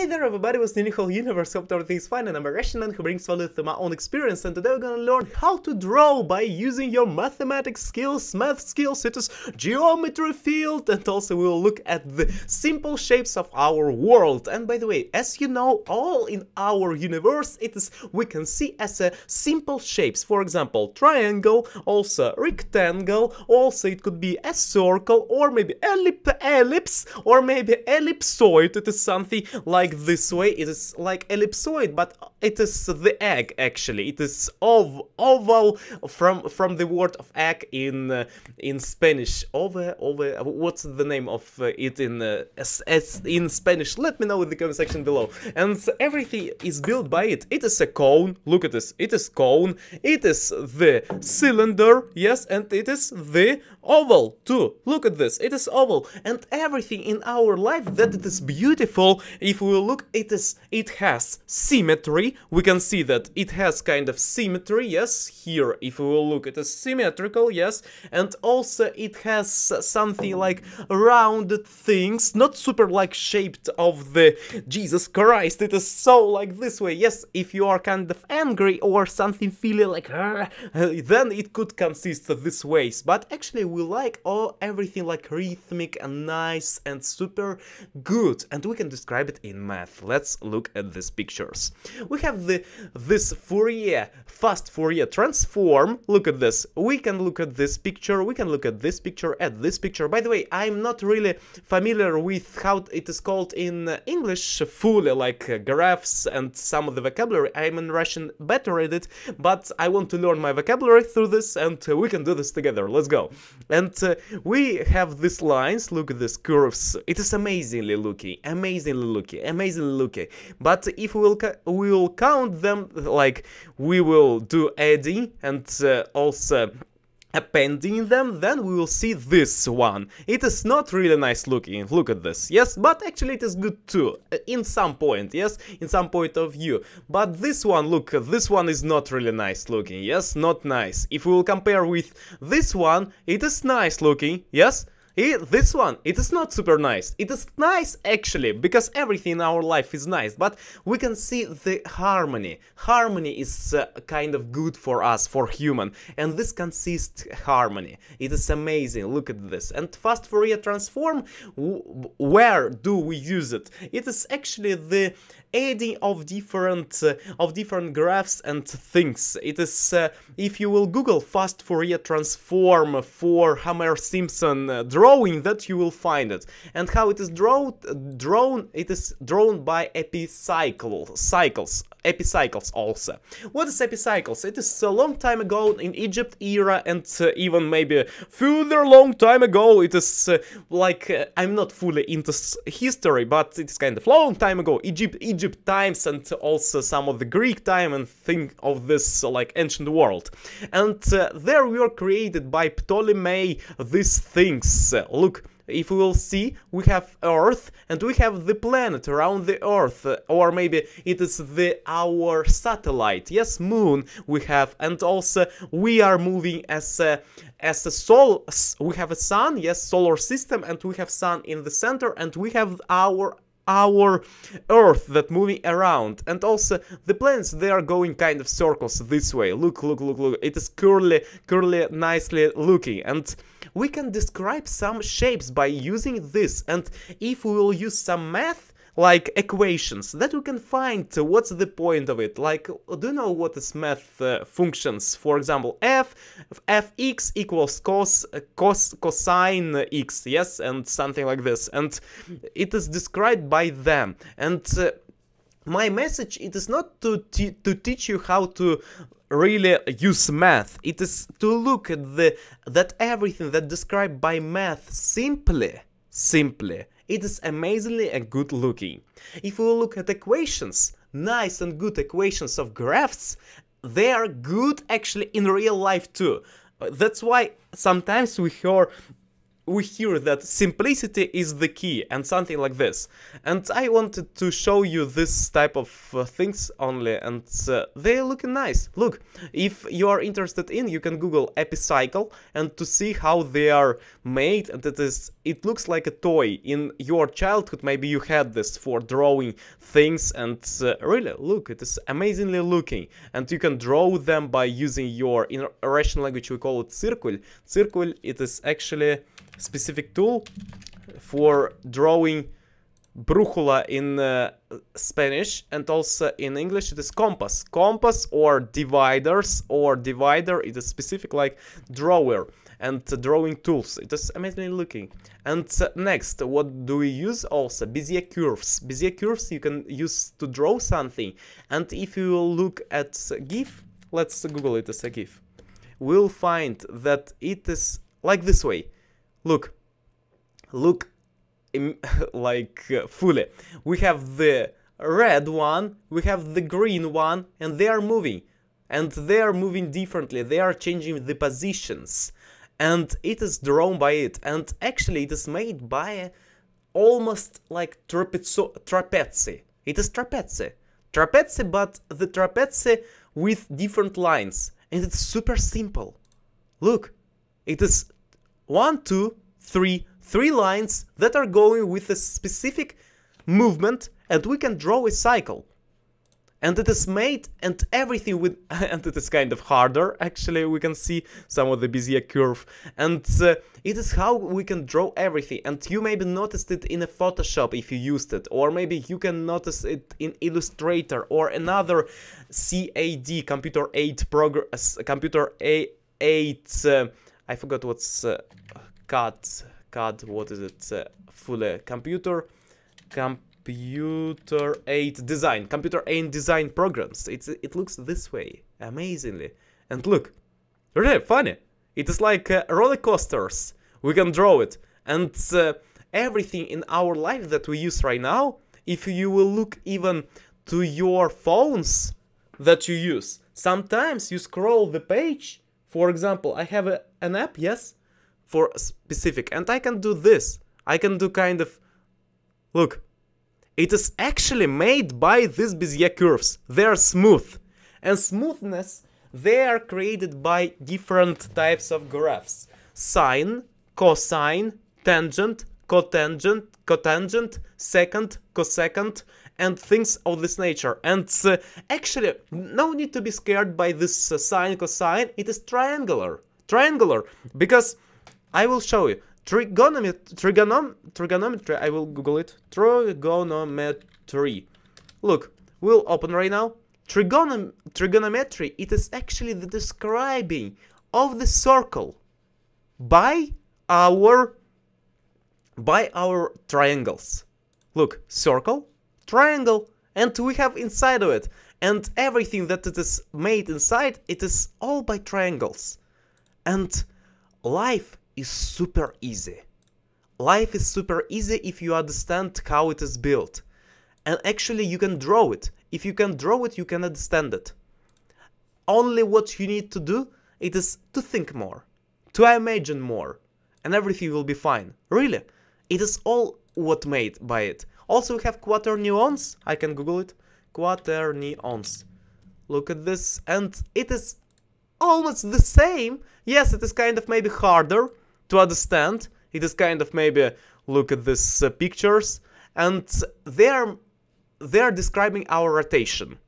Hey there everybody, the whole universe, hope everything's fine and I'm a Russian who brings value through my own experience and today we're gonna learn how to draw by using your mathematics skills, math skills, it is geometry field and also we'll look at the simple shapes of our world. And by the way, as you know, all in our universe it is we can see as a simple shapes, for example, triangle, also rectangle, also it could be a circle or maybe ellip ellipse or maybe ellipsoid, it is something like like this way, it is like ellipsoid, but it is the egg actually. It is ov oval from from the word of egg in uh, in Spanish. Over over. What's the name of uh, it in uh, as, as in Spanish? Let me know in the comment section below. And everything is built by it. It is a cone. Look at this. It is cone. It is the cylinder. Yes, and it is the oval too. Look at this. It is oval, and everything in our life that it is beautiful. If we look, it is it has symmetry. We can see that it has kind of symmetry, yes, here, if we will look, it is symmetrical, yes, and also it has something like rounded things, not super like shaped of the Jesus Christ, it is so like this way, yes, if you are kind of angry or something feeling like, then it could consist of this ways, but actually we like all everything like rhythmic and nice and super good, and we can describe it in math. Let's look at these pictures. We have the this Fourier, fast Fourier transform. Look at this. We can look at this picture, we can look at this picture, at this picture. By the way, I'm not really familiar with how it is called in English fully, like uh, graphs and some of the vocabulary. I'm in Russian better at it, but I want to learn my vocabulary through this and uh, we can do this together. Let's go. And uh, we have these lines, look at these curves. It is amazingly looking, amazingly looking, amazingly looking. But if we will, we will count them, like we will do adding and uh, also appending them, then we will see this one. It is not really nice looking, look at this, yes, but actually it is good too, uh, in some point, yes, in some point of view. But this one, look, this one is not really nice looking, yes, not nice. If we will compare with this one, it is nice looking, yes, it, this one, it is not super nice. It is nice actually, because everything in our life is nice, but we can see the harmony. Harmony is uh, kind of good for us, for human, and this consists harmony. It is amazing, look at this. And fast Fourier transform, where do we use it? It is actually the adding of different uh, of different graphs and things. It is uh, if you will Google fast Fourier transform for Homer Simpson uh, drawing that you will find it. And how it is drawn drawn it is drawn by epicycle cycles epicycles also. What is epicycles? It is a long time ago in Egypt era and uh, even maybe further long time ago. It is uh, like uh, I'm not fully into history, but it is kind of long time ago. Egypt, Egypt Egypt times and also some of the Greek time and think of this like ancient world. And uh, there were created by Ptolemy these things. Uh, look, if we will see, we have Earth and we have the planet around the Earth, uh, or maybe it is the our satellite. Yes, Moon we have, and also we are moving as a as a soul. We have a Sun, yes, solar system, and we have Sun in the center, and we have our our Earth that moving around. And also the planets, they are going kind of circles this way. Look, look, look, look. It is curly, curly, nicely looking. And we can describe some shapes by using this. And if we will use some math, like equations that we can find what's the point of it. Like do you know what is math uh, functions? For example f fx equals cos cos cosine x yes and something like this. And it is described by them. And uh, my message it is not to to teach you how to really use math it is to look at the that everything that described by math simply simply it is amazingly and good looking. If we look at equations, nice and good equations of graphs, they are good actually in real life too. That's why sometimes we hear we hear that simplicity is the key and something like this. And I wanted to show you this type of uh, things only and uh, they're looking nice. Look, if you are interested in, you can google epicycle and to see how they are made and it is it looks like a toy. In your childhood maybe you had this for drawing things and uh, really look it is amazingly looking and you can draw them by using your in Russian language we call it circle. Circle it is actually specific tool for drawing brújula in uh, Spanish and also in English it is compass. Compass or dividers or divider it is specific like drawer and uh, drawing tools. It is amazingly looking. And uh, next, what do we use also? Bezier curves. Bezier curves you can use to draw something. And if you look at GIF, let's Google it as a GIF, we'll find that it is like this way look look like uh, fully. We have the red one we have the green one and they are moving. And they are moving differently. They are changing the positions. And it is drawn by it. And actually it is made by almost like trapezo trapeze it is trapeze trapeze but the trapeze with different lines. And it's super simple. Look it is one, two, three, three lines that are going with a specific movement and we can draw a cycle. And it is made and everything with, and it is kind of harder, actually, we can see some of the Bezier curve. And uh, it is how we can draw everything. And you maybe noticed it in a Photoshop if you used it, or maybe you can notice it in Illustrator or another CAD, Computer 8 program, Computer A8 uh, I forgot what's uh, CAD, CAD, what is it, uh, fully computer, computer aid design, computer aid design programs. It's, it looks this way, amazingly. And look, really funny. It is like uh, roller coasters. We can draw it. And uh, everything in our life that we use right now, if you will look even to your phones that you use, sometimes you scroll the page for example, I have a, an app, yes, for specific, and I can do this. I can do kind of, look, it is actually made by these Bezier curves. They are smooth, and smoothness, they are created by different types of graphs. Sine, cosine, tangent, cotangent, cotangent, secant, cosecant, and things of this nature. And uh, actually, no need to be scared by this uh, sine cosine, it is triangular. Triangular, because I will show you. Trigonometry, trigonom, trigonometry, I will Google it. Trigonometry. Look, we'll open right now. Trigonom trigonometry, it is actually the describing of the circle by our by our triangles. Look, circle, triangle and we have inside of it. And everything that it is made inside it is all by triangles. And life is super easy. Life is super easy if you understand how it is built. And actually you can draw it. If you can draw it you can understand it. Only what you need to do it is to think more to imagine more and everything will be fine. Really it is all what made by it also we have quaternions, I can google it, quaternions. Look at this, and it is almost the same. Yes, it is kind of maybe harder to understand. It is kind of maybe look at these uh, pictures, and they are they are describing our rotation.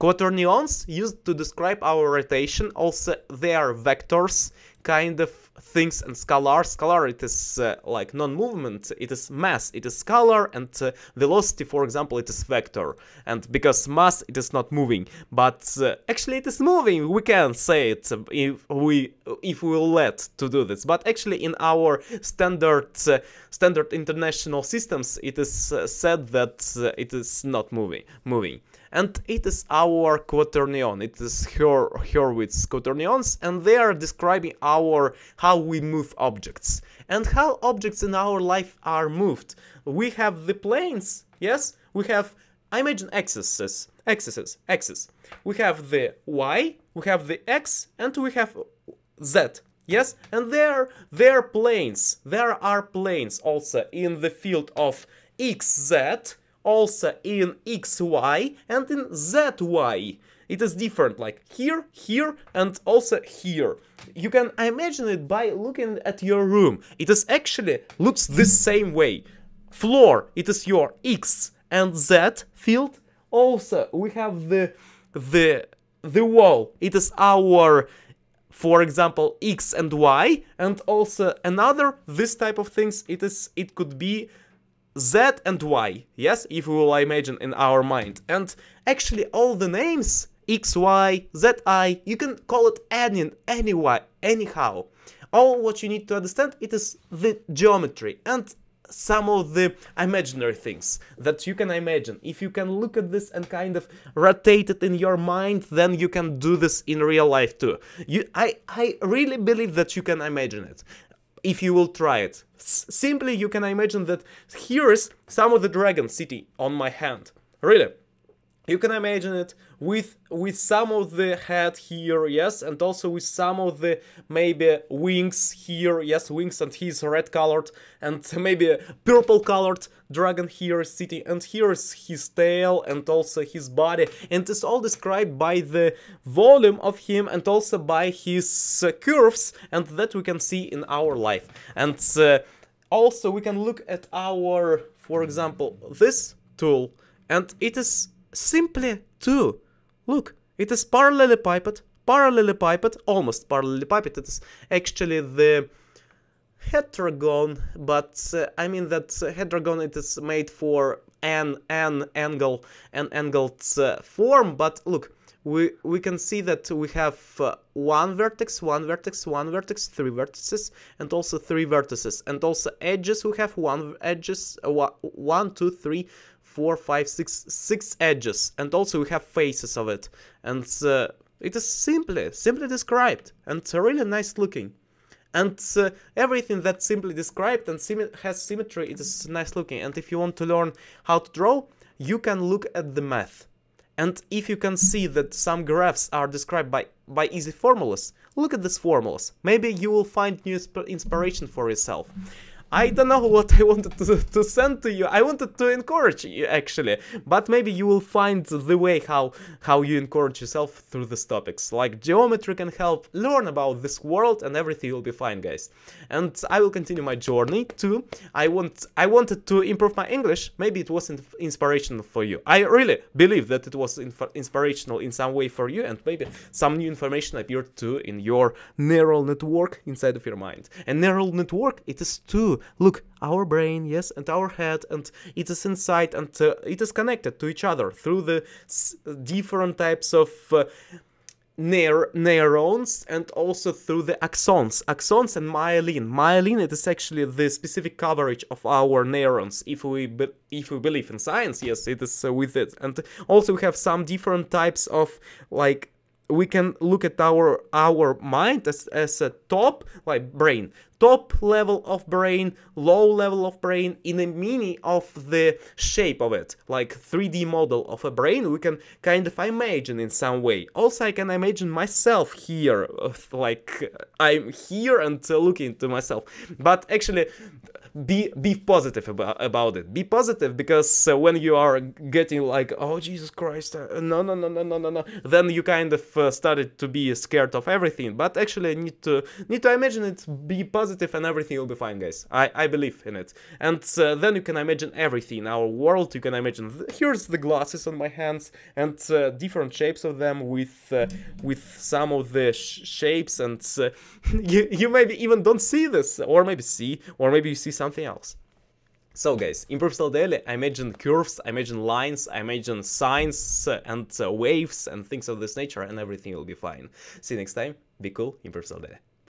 Quaternions used to describe our rotation. Also, they are vectors kind of things and scalar. Scalar it is uh, like non-movement, it is mass, it is scalar, and uh, velocity, for example, it is vector. And because mass, it is not moving, but uh, actually it is moving. We can say it if we if we let to do this. But actually, in our standard uh, standard international systems, it is uh, said that uh, it is not moving moving and it is our quaternion. It is Hur Hurwitz quaternions, and they are describing our how we move objects and how objects in our life are moved. We have the planes, yes, we have I imagine axes, axes, axes. We have the y, we have the x, and we have z, Yes, and there, there are planes. There are planes also in the field of xz, also in xy, and in zy. It is different, like here, here, and also here. You can imagine it by looking at your room. It is actually looks the same way. Floor, it is your x and z field. Also, we have the the the wall. It is our for example x and y and also another this type of things it is it could be z and y yes if we will imagine in our mind and actually all the names x y z i you can call it any any anyway anyhow all what you need to understand it is the geometry and some of the imaginary things that you can imagine. If you can look at this and kind of rotate it in your mind, then you can do this in real life too. You, I, I really believe that you can imagine it if you will try it. S simply, you can imagine that here is some of the dragon city on my hand. Really you can imagine it with with some of the head here yes and also with some of the maybe wings here yes wings and he's red colored and maybe purple colored dragon here sitting and here is his tail and also his body. And it's all described by the volume of him and also by his uh, curves and that we can see in our life. And uh, also we can look at our for example this tool and it is simply two. Look, it is parallelepiped, parallelepiped, almost parallelepiped. It is actually the heterogon, but uh, I mean that heterogon it is made for an an angle, an angled uh, form. But look, we we can see that we have uh, one vertex, one vertex, one vertex, three vertices, and also three vertices, and also edges. We have one edges, uh, one, two, three four, five, six, six edges, and also we have faces of it, and uh, it is simply, simply described, and really nice looking. And uh, everything that's simply described and has symmetry, it is nice looking. And if you want to learn how to draw, you can look at the math. And if you can see that some graphs are described by, by easy formulas, look at these formulas. Maybe you will find new inspiration for yourself. I don't know what I wanted to, to send to you. I wanted to encourage you actually, but maybe you will find the way how how you encourage yourself through these topics. Like geometry can help learn about this world and everything will be fine, guys. And I will continue my journey too. I want I wanted to improve my English. Maybe it wasn't inspirational for you. I really believe that it was inspirational in some way for you, and maybe some new information appeared too in your neural network inside of your mind. And neural network it is too look, our brain, yes, and our head, and it is inside, and uh, it is connected to each other through the different types of uh, neurons and also through the axons axons and myelin. Myelin it is actually the specific coverage of our neurons. If we if we believe in science yes it is uh, with it. And also we have some different types of like we can look at our our mind as, as a top like brain top level of brain low level of brain in a mini of the shape of it like 3d model of a brain we can kind of imagine in some way. Also i can imagine myself here like i'm here and looking to myself. But actually be be positive about, about it. Be positive because uh, when you are getting like oh jesus christ uh, no no no no no no no then you kind of uh, started to be scared of everything. But actually need to need to imagine it be positive and everything will be fine guys. I i believe in it. And uh, then you can imagine everything our world you can imagine here's the glasses on my hands and uh, different shapes of them with uh, with some of the sh shapes and you you maybe even don't see this or maybe see or maybe you see something else. So guys, in Professor Daily, I imagine curves, I imagine lines, I imagine signs and uh, waves and things of this nature and everything will be fine. See you next time, be cool in Professor Daily.